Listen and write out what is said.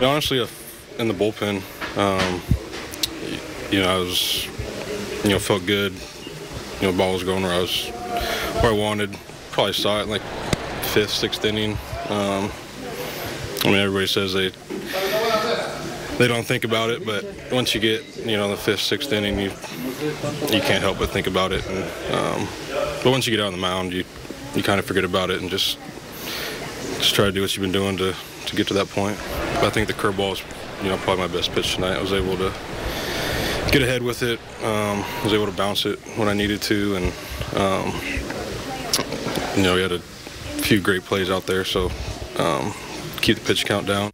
Honestly, in the bullpen, um, you know, I was, you know, felt good. You know, ball was going where I was, where I wanted. Probably saw it in like fifth, sixth inning. Um, I mean, everybody says they they don't think about it, but once you get, you know, the fifth, sixth inning, you you can't help but think about it. And um, but once you get out on the mound, you you kind of forget about it and just just try to do what you've been doing to, to get to that point. I think the curveball is, you know, probably my best pitch tonight. I was able to get ahead with it. Um, was able to bounce it when I needed to, and um, you know, we had a few great plays out there. So um, keep the pitch count down.